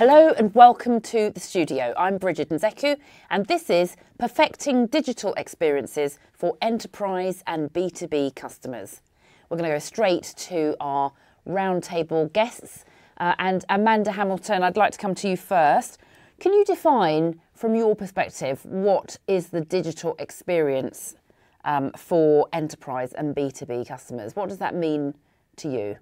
Hello and welcome to the studio. I'm Bridget Nzekwu and this is Perfecting Digital Experiences for Enterprise and B2B Customers. We're going to go straight to our roundtable guests. Uh, and Amanda Hamilton, I'd like to come to you first. Can you define, from your perspective, what is the digital experience um, for enterprise and B2B customers? What does that mean to you?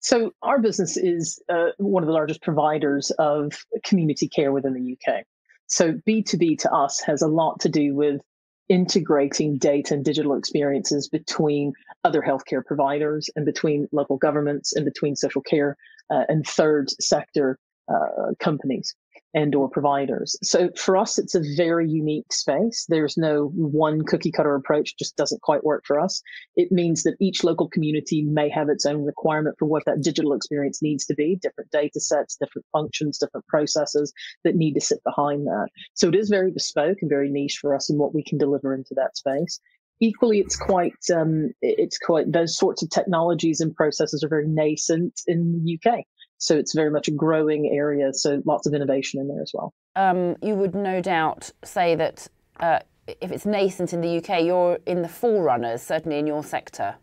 So, our business is uh, one of the largest providers of community care within the UK. So, B2B to us has a lot to do with integrating data and digital experiences between other healthcare providers and between local governments and between social care uh, and third sector uh, companies and or providers. So for us, it's a very unique space. There's no one cookie cutter approach, just doesn't quite work for us. It means that each local community may have its own requirement for what that digital experience needs to be, different data sets, different functions, different processes that need to sit behind that. So it is very bespoke and very niche for us in what we can deliver into that space equally it's quite um, it's quite those sorts of technologies and processes are very nascent in the uk so it's very much a growing area. So lots of innovation in there as well. Um, you would no doubt say that uh, if it's nascent in the UK, you're in the forerunners, certainly in your sector.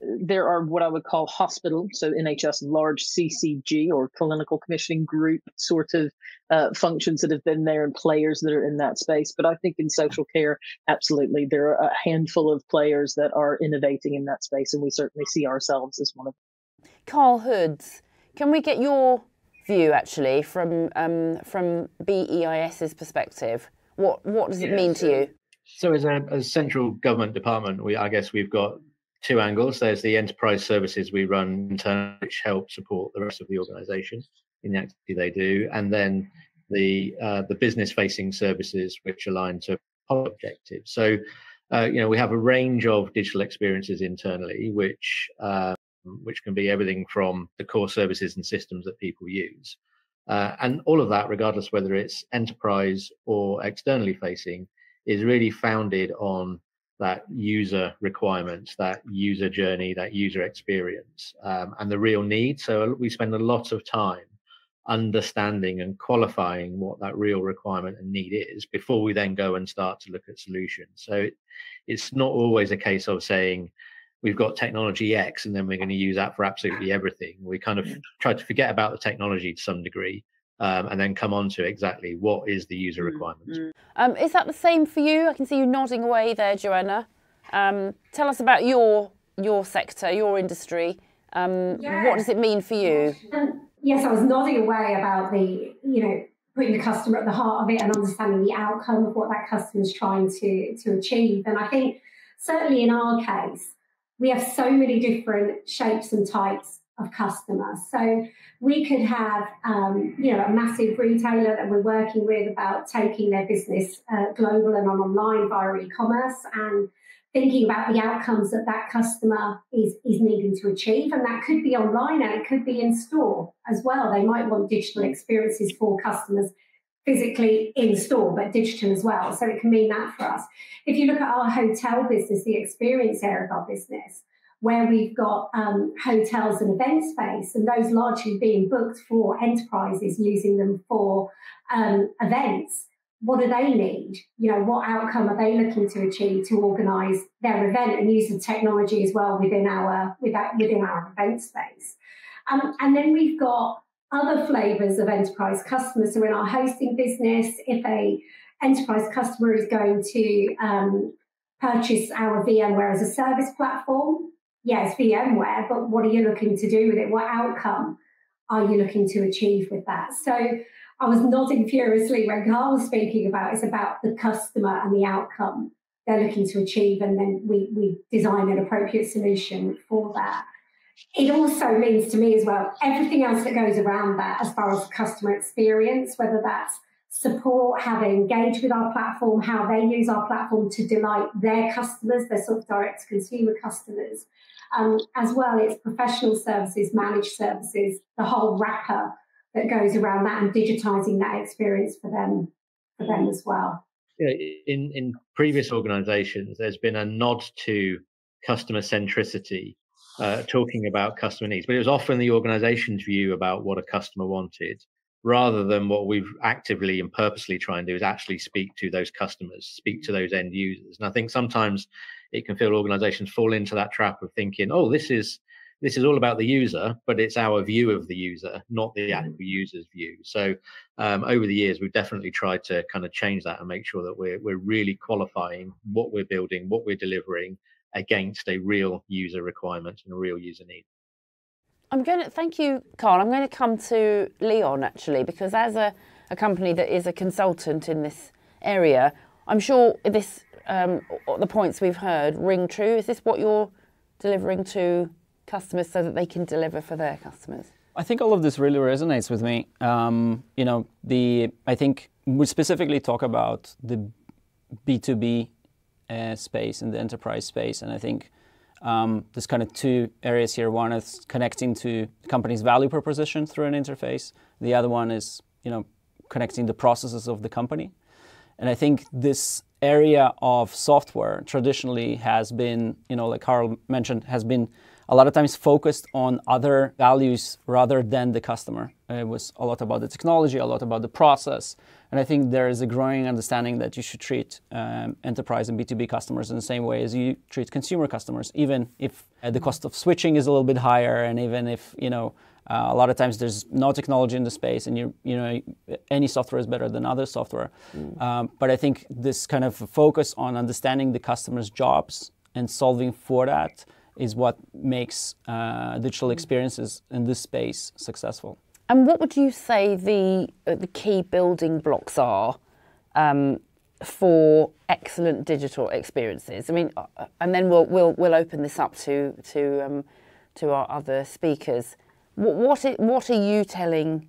There are what I would call hospital, so NHS large CCG or clinical commissioning group sort of uh, functions that have been there and players that are in that space. But I think in social care, absolutely, there are a handful of players that are innovating in that space, and we certainly see ourselves as one of them. Carl Hoods, can we get your view actually from um, from BEIS's perspective? What what does it yeah, mean so, to you? So as a as central government department, we I guess we've got two angles. There's the enterprise services we run internally, which help support the rest of the organisation in the activity they do, and then the uh, the business facing services which align to objectives. So. Uh, you know, we have a range of digital experiences internally, which uh, which can be everything from the core services and systems that people use. Uh, and all of that, regardless whether it's enterprise or externally facing, is really founded on that user requirements, that user journey, that user experience, um, and the real need. So we spend a lot of time understanding and qualifying what that real requirement and need is before we then go and start to look at solutions. So it, it's not always a case of saying, we've got technology X and then we're going to use that for absolutely everything. We kind of try to forget about the technology to some degree um, and then come on to exactly what is the user mm, requirement. Mm. Um, is that the same for you? I can see you nodding away there, Joanna. Um, tell us about your your sector, your industry. Um, yeah. What does it mean for you? Um, yes, I was nodding away about the, you know, putting the customer at the heart of it and understanding the outcome of what that customer is trying to, to achieve. And I think certainly in our case, we have so many different shapes and types of customers. So we could have, um, you know, a massive retailer that we're working with about taking their business uh, global and on online via e-commerce and thinking about the outcomes that that customer is, is needing to achieve. And that could be online and it could be in store as well. They might want digital experiences for customers physically in store, but digital as well. So it can mean that for us. If you look at our hotel business, the experience area of our business, where we've got um, hotels and event space, and those largely being booked for enterprises using them for um, events. What do they need? You know, what outcome are they looking to achieve to organise their event and use the technology as well within our within our event space? Um, and then we've got other flavors of enterprise customers. So in our hosting business, if a enterprise customer is going to um, purchase our VMware as a service platform, yes, VMware, but what are you looking to do with it? What outcome are you looking to achieve with that? So I was nodding furiously when Carl was speaking about it's about the customer and the outcome they're looking to achieve, and then we we design an appropriate solution for that it also means to me as well everything else that goes around that as far as customer experience, whether that's support, how they engage with our platform, how they use our platform to delight their customers, their sort of direct to consumer customers. Um, as well, it's professional services, managed services, the whole wrapper that goes around that and digitizing that experience for them for them as well. In in previous organizations, there's been a nod to customer centricity uh, talking about customer needs, but it was often the organization's view about what a customer wanted rather than what we've actively and purposely try and do is actually speak to those customers, speak to those end users. And I think sometimes it can feel organizations fall into that trap of thinking, oh, this is this is all about the user, but it's our view of the user, not the mm. actual user's view. So um, over the years, we've definitely tried to kind of change that and make sure that we're we're really qualifying what we're building, what we're delivering against a real user requirement and a real user need. I'm going to thank you, Carl. I'm going to come to Leon actually, because as a, a company that is a consultant in this area, I'm sure this um, the points we've heard ring true. Is this what you're delivering to customers so that they can deliver for their customers? I think all of this really resonates with me. Um, you know, the I think we specifically talk about the B2B uh, space and the enterprise space, and I think um, there's kind of two areas here. One is connecting to the company's value proposition through an interface. The other one is, you know, connecting the processes of the company. And I think this area of software traditionally has been, you know, like Carl mentioned, has been a lot of times focused on other values rather than the customer. It was a lot about the technology, a lot about the process. And I think there is a growing understanding that you should treat um, enterprise and B2B customers in the same way as you treat consumer customers, even if uh, the cost of switching is a little bit higher and even if, you know, uh, a lot of times there's no technology in the space and you you know any software is better than other software mm. um, but i think this kind of focus on understanding the customer's jobs and solving for that is what makes uh, digital experiences in this space successful. And what would you say the uh, the key building blocks are um, for excellent digital experiences? I mean, uh, uh, and then we'll we'll we'll open this up to to um, to our other speakers. What what, it, what are you telling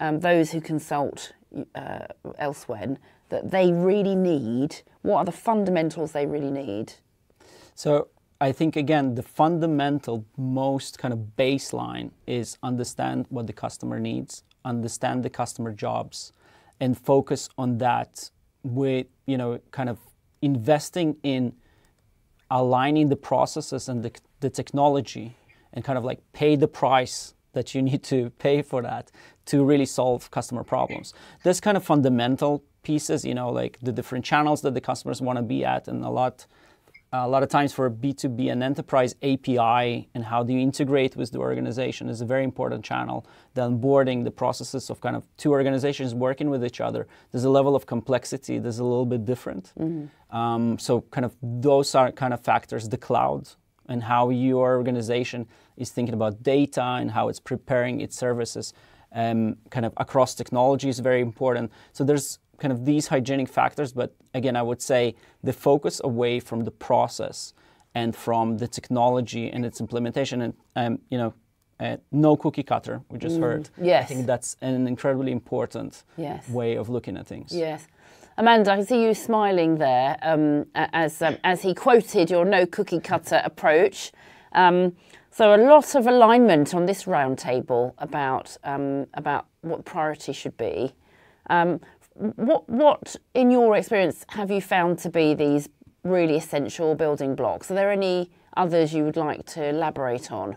um, those who consult uh, elsewhere that they really need? What are the fundamentals they really need? So I think again the fundamental most kind of baseline is understand what the customer needs, understand the customer jobs, and focus on that with you know kind of investing in aligning the processes and the, the technology and kind of like pay the price that you need to pay for that to really solve customer problems. There's kind of fundamental pieces, you know, like the different channels that the customers want to be at, and a lot a lot of times for B2B and enterprise API and how do you integrate with the organization is a very important channel. The onboarding, the processes of kind of two organizations working with each other, there's a level of complexity that's a little bit different. Mm-hmm. Um, so kind of those are kind of factors. The cloud and how your organization is thinking about data and how it's preparing its services um, kind of across technology is very important. So there's kind of these hygienic factors, but again, I would say the focus away from the process and from the technology and its implementation, and um, you know, uh, no cookie cutter. We just mm, heard. Yes, I think that's an incredibly important yes. way of looking at things. Yes. Amanda, I see you smiling there um, as um, as he quoted your no cookie cutter approach. Um, so a lot of alignment on this roundtable about um, about what priority should be. Um, what, what, in your experience, have you found to be these really essential building blocks? Are there any others you would like to elaborate on?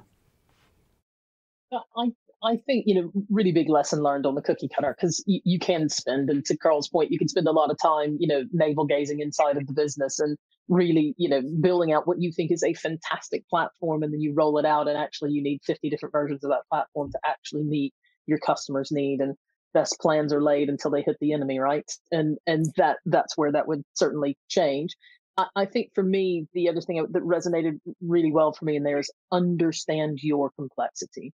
Uh, I I think you know really big lesson learned on the cookie cutter because you, you can spend and to Carl's point you can spend a lot of time you know navel gazing inside of the business and really you know building out what you think is a fantastic platform and then you roll it out and actually you need 50 different versions of that platform to actually meet your customers need and best plans are laid until they hit the enemy, right? And and that that's where that would certainly change. I, I think for me, the other thing that resonated really well for me in there is understand your complexity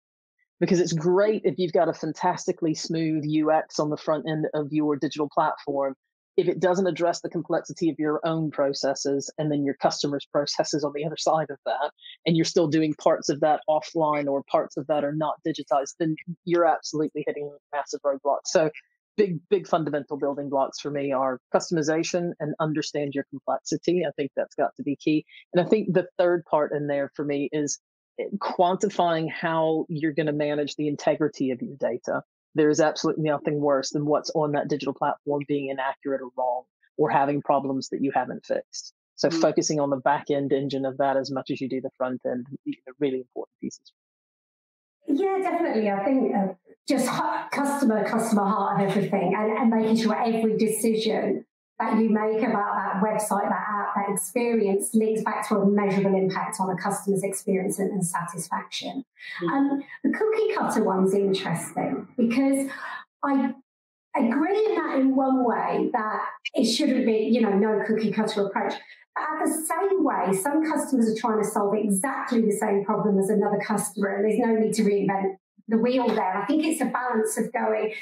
because it's great if you've got a fantastically smooth UX on the front end of your digital platform if it doesn't address the complexity of your own processes and then your customers' processes on the other side of that, and you're still doing parts of that offline or parts of that are not digitized, then you're absolutely hitting massive roadblocks. So, big, big fundamental building blocks for me are customization and understand your complexity. I think that's got to be key. And I think the third part in there for me is eh, quantifying how you're going to manage the integrity of your data there is absolutely nothing worse than what's on that digital platform being inaccurate or wrong or having problems that you haven't fixed. So mm-hmm. focusing on the back end engine of that as much as you do the front end, really important pieces. Yeah, definitely. I think uh, just customer, customer heart of everything, and, and making sure every decision that you make about that website, that app, that experience links back to a measurable impact on a customer's experience and, and satisfaction. Mm-hmm. Um, the cookie cutter one's interesting because I agree in that in one way that it shouldn't be, you know, no cookie cutter approach. But at the same way, some customers are trying to solve exactly the same problem as another customer, and there's no need to reinvent the wheel there. I think it's a balance of going,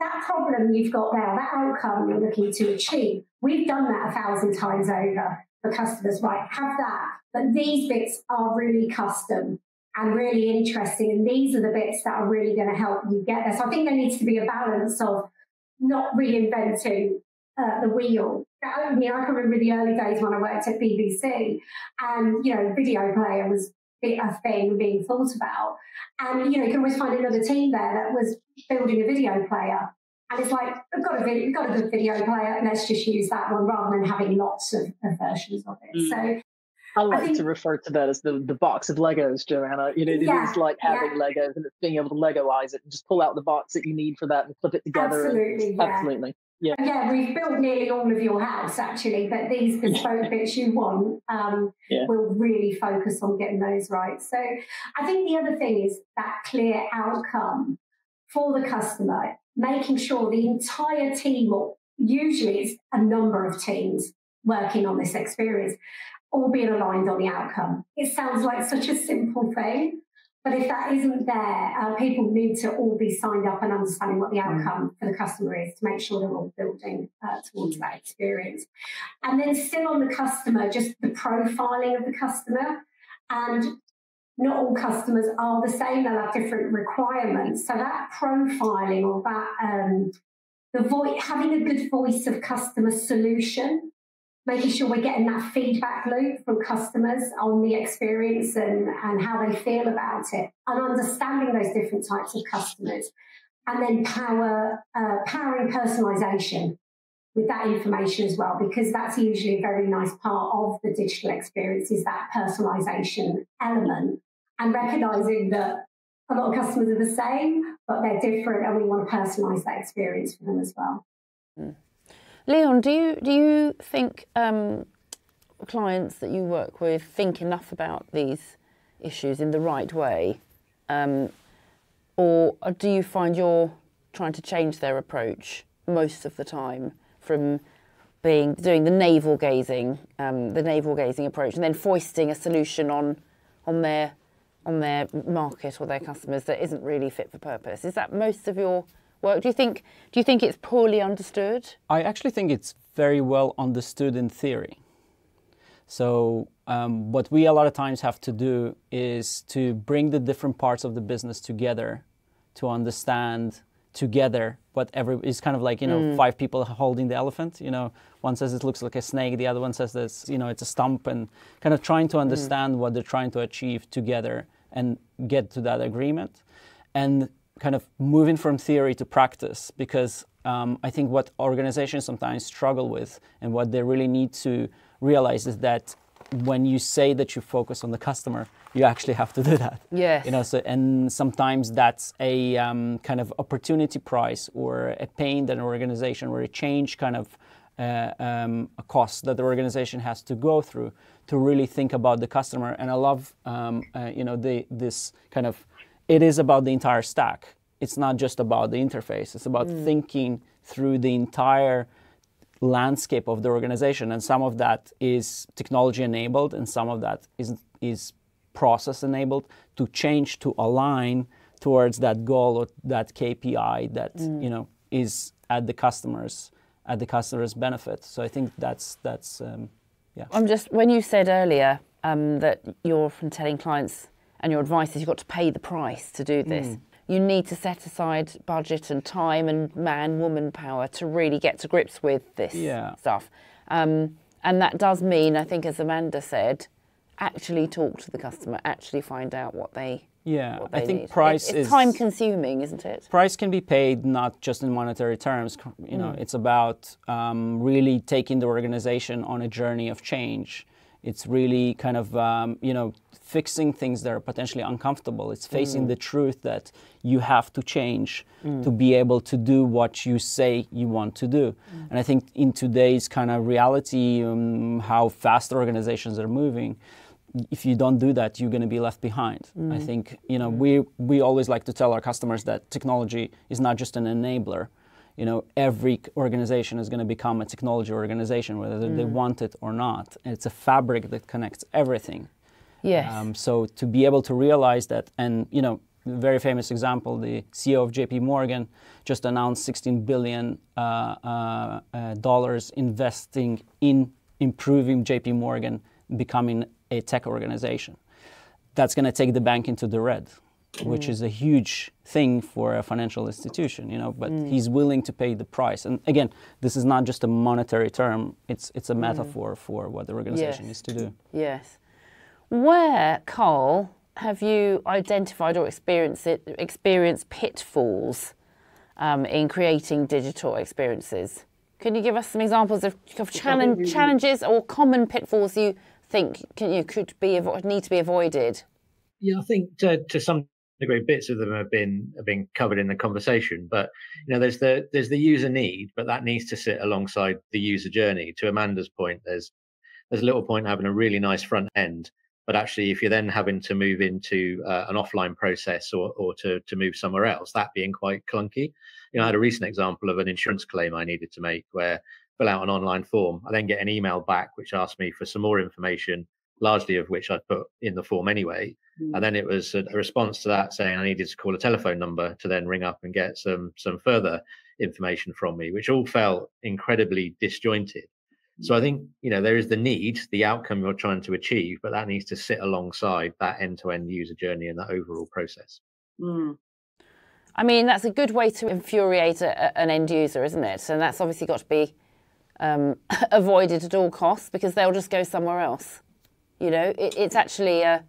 that problem you've got there, that outcome you're looking to achieve, we've done that a thousand times over for customers, right? Have that. But these bits are really custom and really interesting. And these are the bits that are really going to help you get there. So I think there needs to be a balance of not reinventing uh, the wheel. I mean, I can remember the early days when I worked at BBC and, you know, video player was a thing being thought about. And, you know, you can always find another team there that was building a video player. And it's like, we've got a, video, we've got a good video player, let's just use that one rather than having lots of, of versions of it. Mm. So I like I think, to refer to that as the, the box of Legos, Joanna. You know, it yeah, is like having yeah. Legos and it's being able to Legoize it and just pull out the box that you need for that and clip it together. Absolutely. And, yeah. Absolutely. Yeah. yeah, we've built nearly all of your house actually, but these bespoke bits you want um, yeah. will really focus on getting those right. So I think the other thing is that clear outcome for the customer, making sure the entire team, or usually it's a number of teams working on this experience, all being aligned on the outcome. It sounds like such a simple thing, but if that isn't there, uh, people need to all be signed up and understanding what the mm. outcome for the customer is to make sure they're all building uh, towards that experience. And then still on the customer, just the profiling of the customer. And not all customers are the same, they'll have different requirements. So that profiling or that um, the voice, having a good voice of customer solution making sure we're getting that feedback loop from customers on the experience and, and how they feel about it and understanding those different types of customers and then power uh, powering personalization with that information as well because that's usually a very nice part of the digital experience is that personalization element and recognizing that a lot of customers are the same but they're different and we want to personalize that experience for them as well mm. Leon, do you do you think um, clients that you work with think enough about these issues in the right way, um, or do you find you're trying to change their approach most of the time from being doing the navel gazing, um, the navel gazing approach, and then foisting a solution on on their on their market or their customers that isn't really fit for purpose? Is that most of your work? Do you think do you think it's poorly understood? I actually think it's very well understood in theory. So um, what we a lot of times have to do is to bring the different parts of the business together to understand together what every is kind of like you know mm. five people holding the elephant you know one says it looks like a snake the other one says this you know it's a stump and kind of trying to mm. understand mm. what they're trying to achieve together and get to that agreement and kind of moving from theory to practice because um, I think what organizations sometimes struggle with and what they really need to realize is that when you say that you focus on the customer, you actually have to do that. Yes. You know, so and sometimes that's a um, kind of opportunity price or a pain that an organization or a change kind of uh, um, a cost that the organization has to go through to really think about the customer. And I love, um, uh, you know, the, this kind of it is about the entire stack. It's not just about the interface. It's about mm. thinking through the entire landscape of the organization, and some of that is technology enabled, and some of that is is process enabled to change to align towards that goal or that KPI that mm. you know is at the customers at the customer's benefit. So I think that's that's um, yeah. I'm just when you said earlier um, that you're from telling clients and your advice is you've got to pay the price to do this. Mm. You need to set aside budget and time and man woman power to really get to grips with this yeah. stuff. Um, and that does mean, I think, as Amanda said, actually talk to the customer, actually find out what they yeah, what they I think need. price it, it's is time consuming, isn't it? Price can be paid not just in monetary terms. You know, mm. it's about um, really taking the organization on a journey of change It's really kind of um, you know fixing things that are potentially uncomfortable. It's facing mm. the truth that you have to change mm. to be able to do what you say you want to do. Mm. And I think in today's kind of reality, um, how fast organizations are moving, if you don't do that, you're going to be left behind. I mm. think you know we we always like to tell our customers that technology is not just an enabler you know, every organization is going to become a technology organization, whether mm. they want it or not. It's a fabric that connects everything. Yes. Um, so to be able to realize that, and you know, a very famous example, the CEO of J.P. Morgan just announced 16 billion uh, uh, uh, dollars investing in improving J.P. Morgan becoming a tech organization. That's going to take the bank into the red which is a huge thing for a financial institution, you know, but mm. he's willing to pay the price. And again, this is not just a monetary term, it's, it's a mm. metaphor mm. for what the organization yes. needs to do. Yes. Where, Carl, have you identified or experienced, it, experienced pitfalls um, in creating digital experiences? Can you give us some examples of, of challenge, challenges or common pitfalls you think can, you could be need to be avoided? Yeah, I think to, to some degree bits of them have been have been covered in the conversation but you know there's the there's the user need but that needs to sit alongside the user journey. To amanda's point there's there's a little point having a really nice front end but actually if you're then having to move into uh, an offline process or or to to move somewhere else that being quite clunky. You know i had a recent example of an insurance claim i needed to make where fill out an online form i then get an email back which asked me for some more information largely of which i put in the form anyway Mm. And then it was a, a, response to that saying I needed to call a telephone number to then ring up and get some some further information from me, which all felt incredibly disjointed. So I think you know there is the need, the outcome you're trying to achieve, but that needs to sit alongside that end-to-end user journey and that overall process. Mm. I mean, that's a good way to infuriate a, an end user, isn't it? And that's obviously got to be um, avoided at all costs because they'll just go somewhere else. You know, it, it's actually a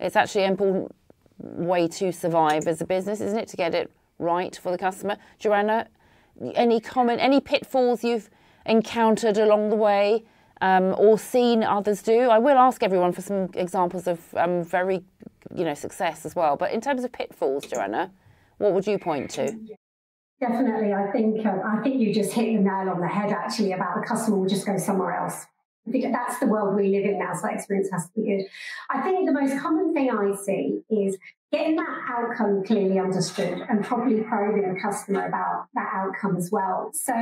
it's actually an important way to survive as a business, isn't it? To get it right for the customer. Joanna, any comment, any pitfalls you've encountered along the way um, or seen others do? I will ask everyone for some examples of um, very, you know, success as well. But in terms of pitfalls, Joanna, what would you point to? Definitely, I think um, I think you just hit the nail on the head. Actually, about the customer will just go somewhere else because that's the world we live in now, so that experience has to be good. I think the most common thing I see is getting that outcome clearly understood and properly probing the customer about that outcome as well. So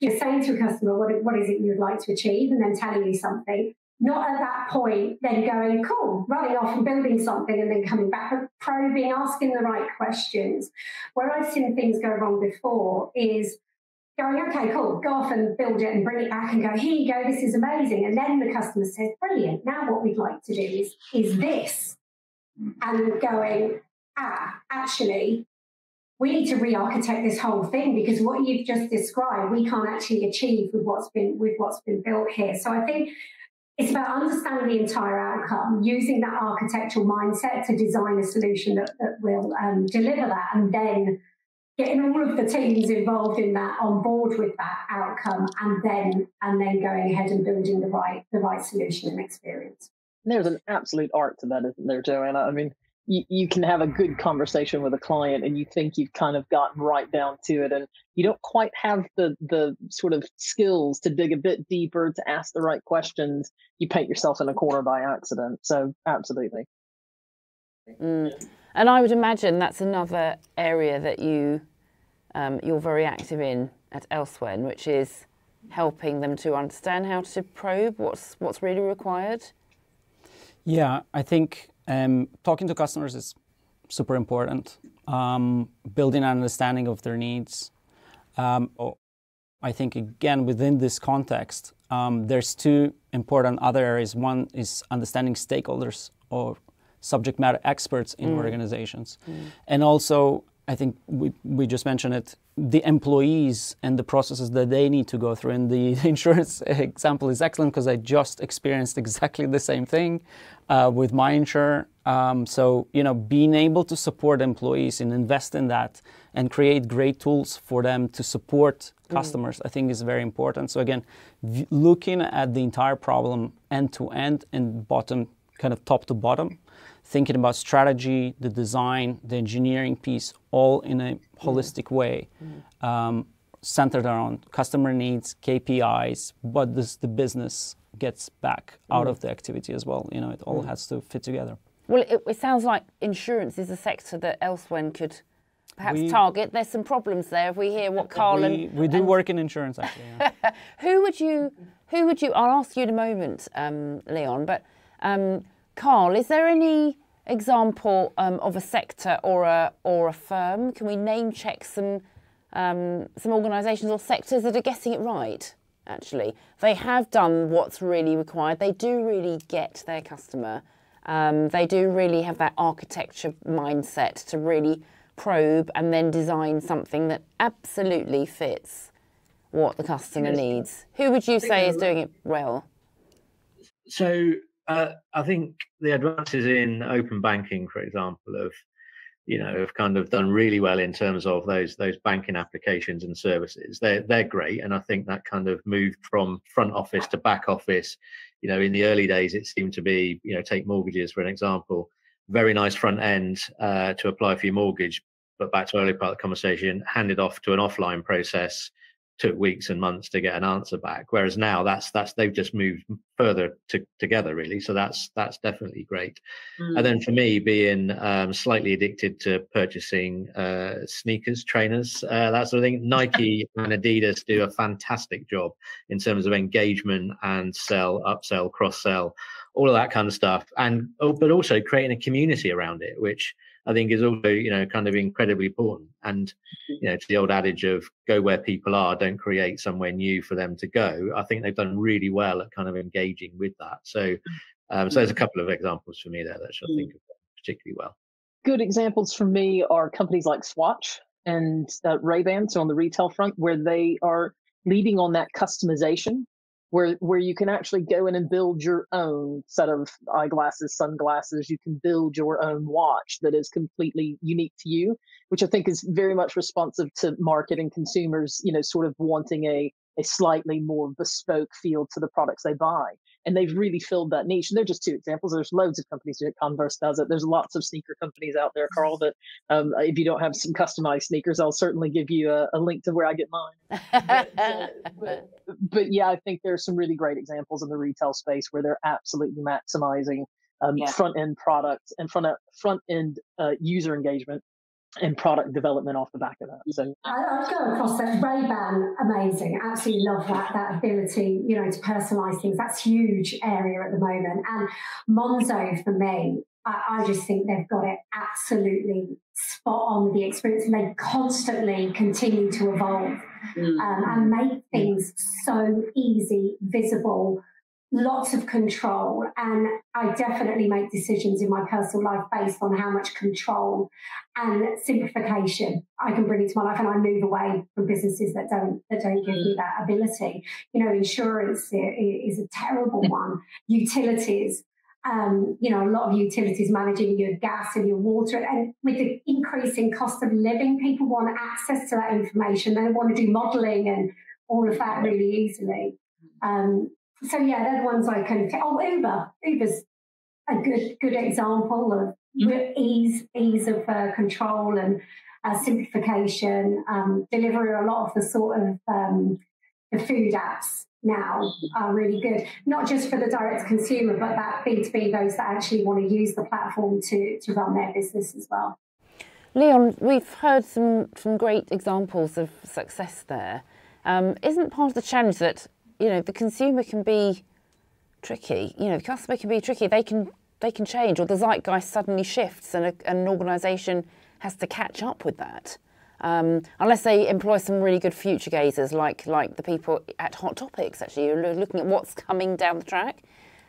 you're saying to a customer, what, what is it you'd like to achieve? And then telling you something. Not at that point, then going, cool, running off and building something and then coming back, but probing, asking the right questions. Where I've seen things go wrong before is going, okay, cool, go off and build it and bring it back and go, here you go, this is amazing. And then the customer says, brilliant, now what we'd like to do is, is this. And going, ah, actually, we need to re-architect this whole thing because what you've just described, we can't actually achieve with what's been with what's been built here. So I think it's about understanding the entire outcome, using that architectural mindset to design a solution that, that will um, deliver that, and then getting all of the teams involved in that on board with that outcome and then and then going ahead and building the right the right solution and experience. There's an absolute art to that isn't there joanna? I mean you, you can have a good conversation with a client and you think you've kind of gotten right down to it and you don't quite have the the sort of skills to dig a bit deeper to ask the right questions. You paint yourself in a corner by accident. So absolutely. Mm. And I would imagine that's another area that you um, you're very active in at Elsewhen, which is helping them to understand how to probe what's what's really required. Yeah, I think um, talking to customers is super important. Um, building an understanding of their needs. Oh, I think again within this context, um, there's two important other areas. One is understanding stakeholders or subject matter experts in mm. organizations. Mm. And also, I think we, we just mentioned it, the employees and the processes that they need to go through. And the insurance example is excellent because I just experienced exactly the same thing uh, with my insurer. Um, so, you know, being able to support employees and invest in that and create great tools for them to support customers, mm. I think is very important. So again, v- looking at the entire problem end to end and bottom, kind of top to bottom, thinking about strategy, the design, the engineering piece, all in a holistic mm. way, mm. um, centered around customer needs, KPIs, what does the business gets back out of the activity as well. You know, it all has to fit together. Well, it, it sounds like insurance is a sector that Elsewhen could perhaps we, target. There's some problems there. If we hear what Carl we, and we do and work in insurance actually. Yeah. who would you? Who would you? I'll ask you in a moment, um, Leon. But um, Carl, is there any example um, of a sector or a or a firm? Can we name check some um, some organisations or sectors that are getting it right? Actually, they have done what's really required. They do really get their customer. Um, they do really have that architecture mindset to really probe and then design something that absolutely fits what the customer needs. Who would you say is doing it well? So uh, I think the advances in open banking, for example, of you know have kind of done really well in terms of those those banking applications and services. They're they're great, and I think that kind of moved from front office to back office. You know, in the early days, it seemed to be you know take mortgages for an example. Very nice front end uh, to apply for your mortgage, but back to earlier part of the conversation, handed off to an offline process took weeks and months to get an answer back. Whereas now that's that's they've just moved further to, together really. So that's that's definitely great. Mm. And then for me, being um, slightly addicted to purchasing uh, sneakers, trainers, uh, that sort of thing, Nike and Adidas do a fantastic job in terms of engagement and sell, upsell, cross sell, all of that kind of stuff. And oh, but also creating a community around it, which I think is also, you know, kind of incredibly important. And, mm-hmm. you know, to the old adage of go where people are, don't create somewhere new for them to go. I think they've done really well at kind of engaging with that. So, um, so there's a mm-hmm. couple of examples for me there that I think of particularly well. Good examples for me are companies like Swatch and uh, Ray-Ban, so on the retail front, where they are leading on that customization where where you can actually go in and build your own set of eyeglasses, sunglasses. You can build your own watch that is completely unique to you, which I think is very much responsive to market and consumers, you know, sort of wanting a a slightly more bespoke feel to the products they buy and they've really filled that niche. And they're just two examples. There's loads of companies it. Converse does it. There's lots of sneaker companies out there, Carl. That um, if you don't have some customized sneakers, I'll certainly give you a, a link to where I get mine. But, uh, but, but, yeah, I think there's some really great examples in the retail space where they're absolutely maximizing um, yeah. front end product and front front end uh, user engagement and product development off the back of that. So I, I've gone across that Ray Ban, amazing. Absolutely love that that ability, you know, to personalize things. That's huge area at the moment. And Monzo for me, I, I just think they've got it absolutely spot on with the experience, and they constantly continue to evolve mm. um, and make things so easy, visible lots of control and i definitely make decisions in my personal life based on how much control and simplification i can bring into my life and i move away from businesses that don't that don't give me that ability you know insurance is a terrible one utilities um, you know, a lot of utilities managing your gas and your water. And with the increasing cost of living, people want access to that information. They want to do modeling and all of that really easily. Um, so yeah, they're the ones I can. Oh, Uber. Uber's a good good example of mm-hmm. ease ease of uh, control and uh, simplification. Um, delivery a lot of the sort of um, the food apps now are really good, not just for the direct consumer, but that B two B those that actually want to use the platform to to run their business as well. Leon, we've heard some some great examples of success there. Um, not part of the challenge that you know, the consumer can be tricky. You know, the customer can be tricky. They can they can change, or the zeitgeist suddenly shifts, and, a, and an organisation has to catch up with that. Um, unless they employ some really good future gazers, like like the people at Hot Topics. Actually, you're looking at what's coming down the track.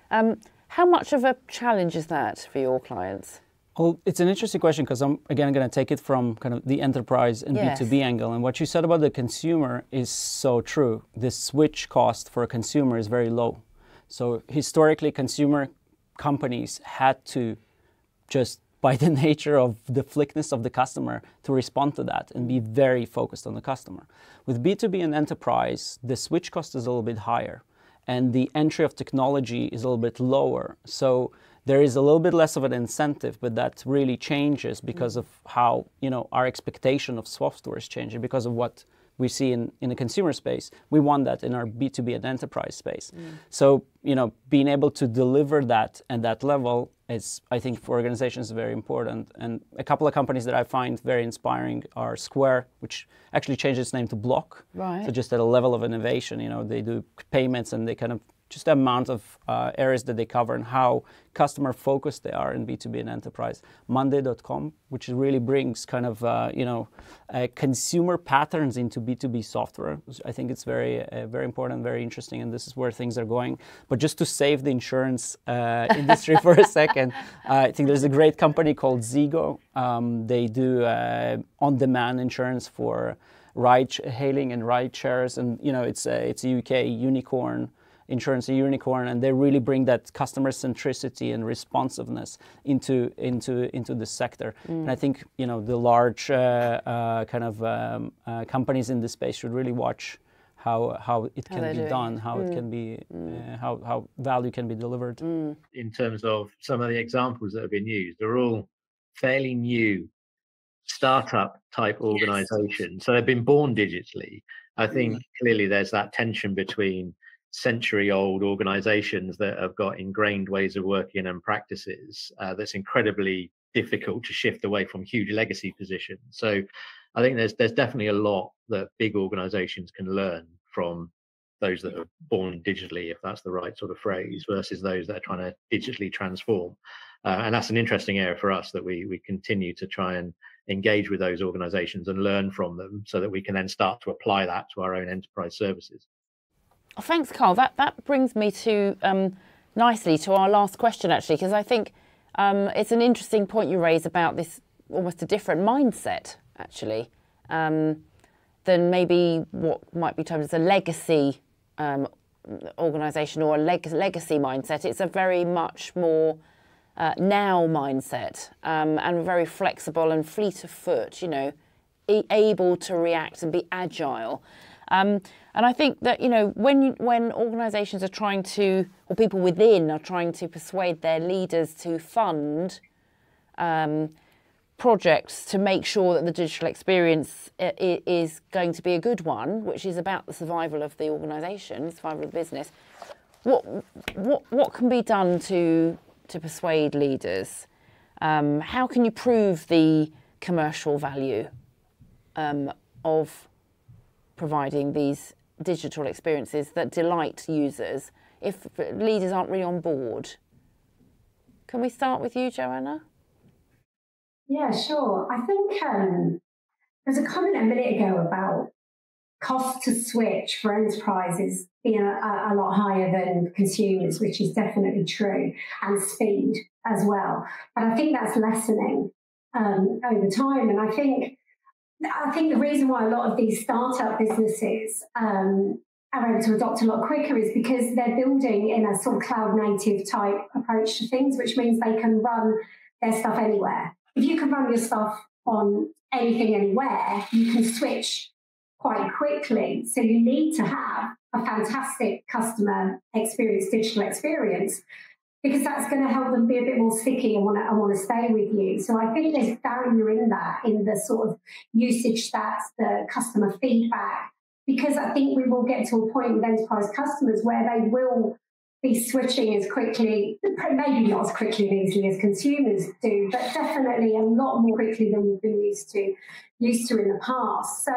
Um, how much of a challenge is that for your clients? Well, it's an interesting question because I'm again going to take it from kind of the enterprise and yes. B2B angle. And what you said about the consumer is so true. The switch cost for a consumer is very low. So historically, consumer companies had to just by the nature of the flickness of the customer to respond to that and be very focused on the customer. With B2B and enterprise, the switch cost is a little bit higher and the entry of technology is a little bit lower. So there is a little bit less of an incentive, but that really changes because of how you know our expectation of software is changing because of what we see in, in the consumer space. We want that in our B2B and enterprise space. Mm. So, you know, being able to deliver that at that level is, I think, for organizations very important. And a couple of companies that I find very inspiring are Square, which actually changed its name to Block. Right. So just at a level of innovation, you know, they do payments and they kind of just the amount of uh, areas that they cover and how customer focused they are in B2B and enterprise. Monday.com, which really brings kind of, uh, you know, uh, consumer patterns into B2B software. I think it's very, uh, very important, very interesting, and this is where things are going. But just to save the insurance uh, industry for a second, I think there's a great company called Zego. Um, they do uh, on-demand insurance for ride hailing and ride shares, and you know, it's a, it's a UK unicorn insurance unicorn and they really bring that customer centricity and responsiveness into into into the sector mm. and i think you know the large uh, uh, kind of um, uh, companies in this space should really watch how how it can how be done, how mm. it can be, mm. uh, how how value can be delivered. Mm. In terms of some of the examples that have been used, they're all fairly new startup type organizations. Yes. So they've been born digitally. I think mm. clearly there's that tension between century old organizations that have got ingrained ways of working and practices uh, that's incredibly difficult to shift away from huge legacy positions. So i think there's there's definitely a lot that big organizations can learn from those that are born digitally if that's the right sort of phrase versus those that are trying to digitally transform. Uh, and that's an interesting area for us that we we continue to try and engage with those organizations and learn from them so that we can then start to apply that to our own enterprise services Oh, thanks, Carl. That that brings me to um, nicely to our last question, actually, because I think um, it's an interesting point you raise about this almost a different mindset, actually, um, than maybe what might be termed as a legacy um, organisation or a leg- legacy mindset. It's a very much more uh, now mindset um, and very flexible and fleet of foot. You know, able to react and be agile. Um, and I think that you know when when organisations are trying to, or people within are trying to persuade their leaders to fund um, projects to make sure that the digital experience is going to be a good one, which is about the survival of the organisation, survival of the business. What what what can be done to to persuade leaders? Um, how can you prove the commercial value um, of providing these digital experiences that delight users if leaders aren't really on board. Can we start with you, Joanna? Yeah, sure. I think um, there's a comment a minute ago about cost to switch for enterprises being a, a, lot higher than consumers, which is definitely true, and speed as well. But I think that's lessening um, over time. And I think I think the reason why a lot of these startup businesses um, are able to adopt a lot quicker is because they're building in a sort of cloud native type approach to things, which means they can run their stuff anywhere. If you can run your stuff on anything anywhere, you can switch quite quickly. So you need to have a fantastic customer experience, digital experience because that's going to help them be a bit more sticky and want to, I want to stay with you. So I think there's value in that, in the sort of usage stats, the customer feedback, because I think we will get to a point with enterprise customers where they will be switching as quickly, maybe not as quickly and easily as consumers do, but definitely a lot more quickly than we've been used to used to in the past. So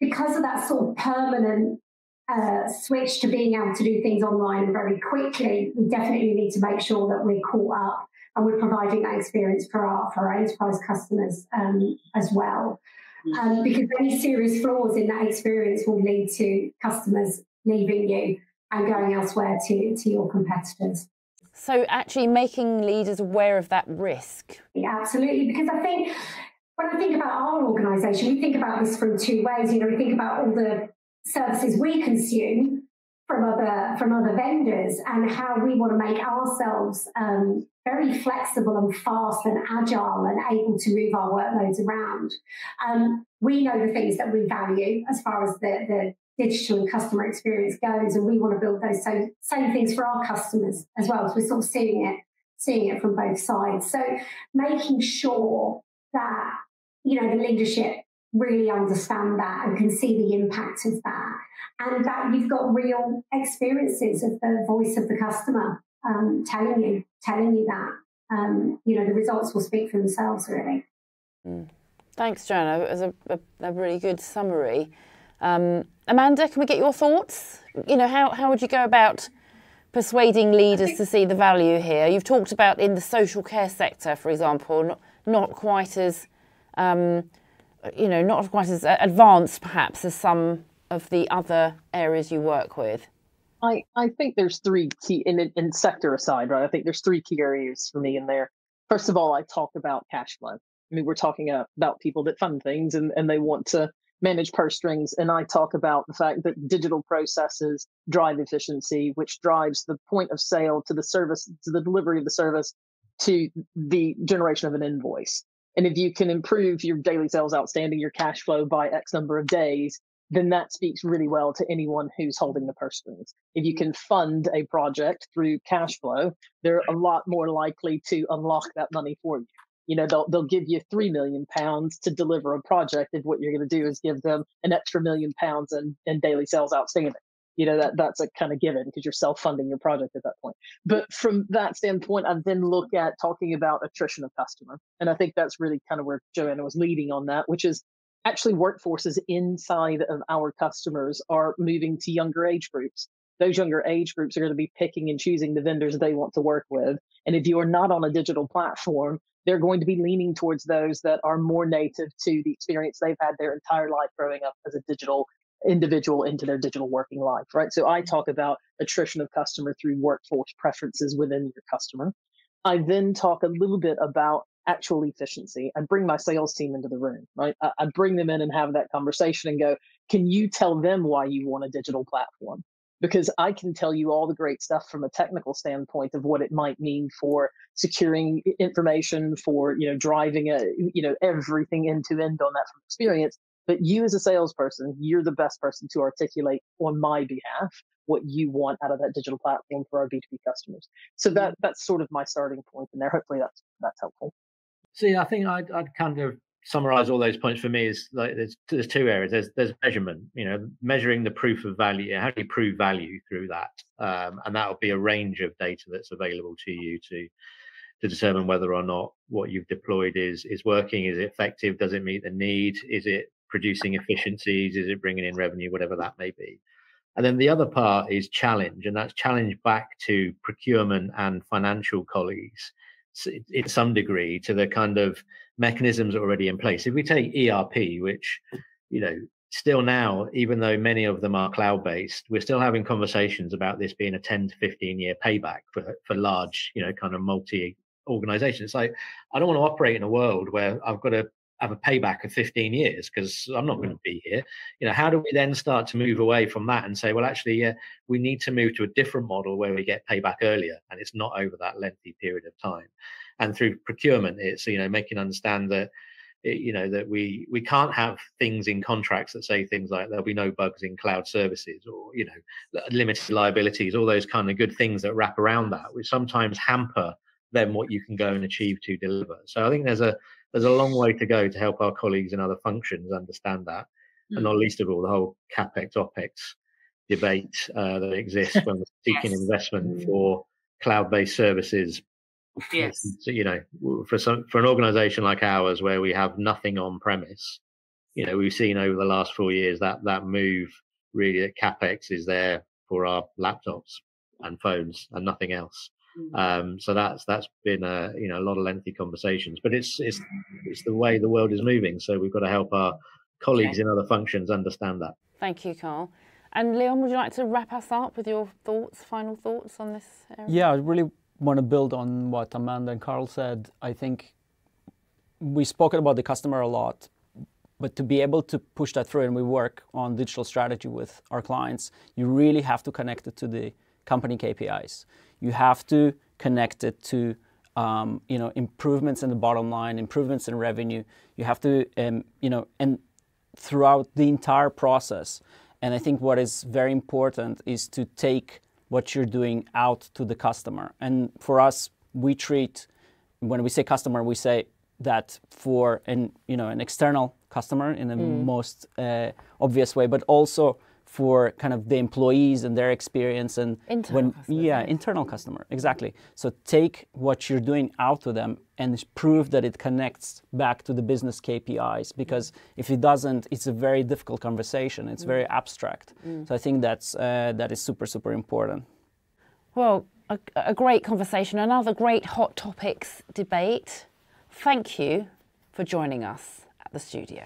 because of that sort of permanent uh, switch to being able to do things online very quickly, we definitely need to make sure that we're caught up and we're providing that experience for our for our enterprise customers um, as well. Um, because any serious flaws in that experience will lead to customers leaving you and going elsewhere to, to your competitors. So, actually, making leaders aware of that risk. Yeah, absolutely. Because I think when I think about our organisation, we think about this from two ways. You know, we think about all the services we consume from other from other vendors and how we want to make ourselves um, very flexible and fast and agile and able to move our workloads around. Um, we know the things that we value as far as the, the digital and customer experience goes, and we want to build those same, same things for our customers as well. So we're sort of seeing it seeing it from both sides. So making sure that you know the leadership really understand that and can see the impact of that, and that you've got real experiences of the voice of the customer um, telling you telling you that. Um, you know the results will speak for themselves, really. Mm. Thanks, Joanna. It was a, a, a really good summary. Um, Amanda, can we get your thoughts? You know, how, how would you go about persuading leaders to see the value here? You've talked about in the social care sector, for example, not, not quite as, um, you know, not quite as uh, advanced perhaps as some of the other areas you work with. I, I think there's three key in, in sector aside, right? I think there's three key areas for me in there. First of all, I talk about cash flow. I mean, we're talking about people that fund things and, and they want to manage purse strings. And I talk about the fact that digital processes drive efficiency, which drives the point of sale to the service, to the delivery of the service to the generation of an invoice. And if you can improve your daily sales outstanding, your cash flow by X number of days, then that speaks really well to anyone who's holding the purse strings. If you can fund a project through cash flow, they're a lot more likely to unlock that money for you you know they'll they'll give you three million pounds to deliver a project and what you're going to do is give them an extra million pounds in, in daily sales outstanding you know that that's a kind of given because you're self-funding your project at that point. But from that standpoint i then look at talking about attrition of customer and i think that's really kind of where joanna was leading on that which is actually workforces inside of our customers are moving to younger age groups. Those younger age groups are going to be picking and choosing the vendors they want to work with and if you are not on a digital platform they're going to be leaning towards those that are more native to the experience they've had their entire life growing up as a digital individual into their digital working life, right? So I talk about attrition of customer through workforce preferences within your customer. I then talk a little bit about actual efficiency and bring my sales team into the room, right? I, I bring them in and have that conversation and go, can you tell them why you want a digital platform? because I can tell you all the great stuff from a technical standpoint of what it might mean for securing information, for you know driving a you know everything end to end on that from experience. But you as a salesperson, you're the best person to articulate on my behalf what you want out of that digital platform for our B2B customers. So that that's sort of my starting point in there. Hopefully that's that's helpful. See, I think I'd, I'd kind of summarize all those points for me is like there's there's two areas. There's there's measurement, you know, measuring the proof of value. How do you prove value through that? Um, and that will be a range of data that's available to you to to determine whether or not what you've deployed is is working. Is it effective? Does it meet the need? Is it producing efficiencies? Is it bringing in revenue? Whatever that may be. And then the other part is challenge, and that's challenge back to procurement and financial colleagues in some degree to the kind of mechanisms already in place. If we take ERP, which, you know, still now, even though many of them are cloud based, we're still having conversations about this being a 10 to 15 year payback for, for large, you know, kind of multi organizations. It's like, I don't want to operate in a world where I've got to have a payback of 15 years because I'm not going to mm. be here. You know, how do we then start to move away from that and say, well, actually, yeah, we need to move to a different model where we get payback earlier and it's not over that lengthy period of time. And through procurement, it's you know making understand that eh, you know that we we can't have things in contracts that say things like there'll be no bugs in cloud services or you know limited liabilities, all those kind of good things that wrap around that, which sometimes hamper then what you can go and achieve to deliver. So I think there's a there's a long way to go to help our colleagues in other functions understand that, mm. and not least of all the whole capex opex debate uh, that exists when we're seeking yes. investment mm. for cloud-based services. Yes, you know, for some for an organisation like ours where we have nothing on premise, you know, we've seen over the last four years that that move really that capex is there for our laptops and phones and nothing else. Mm. Um, so that's that's been a you know a lot of lengthy conversations, but it's it's it's the way the world is moving. So we've got to help our colleagues okay. in other functions understand that. Thank you, Carl. And Leon, would you like to wrap us up with your thoughts, final thoughts on this area? Yeah, I really want to build on what Amanda and Carl said. I think we spoke about the customer a lot, but to be able to push that through, and we work on digital strategy with our clients, you really have to connect it to the company KPIs. You have to connect it to um, you know improvements in the bottom line, improvements in revenue. You have to um, you know and throughout the entire process. And I think what is very important is to take what you're doing out to the customer. And for us, we treat when we say customer, we say that for an you know an external customer in the mm. most uh, obvious way, but also for kind of the employees and their experience and internal when customer, yeah. internal customer exactly. So take what you're doing out to them and prove that it connects back to the business KPIs because if it doesn't it's a very difficult conversation. It's mm. very abstract. Mm. so I think that's uh, that is super super important. Well a, a great conversation another great HotTopics debate. Thank you for joining us at the studio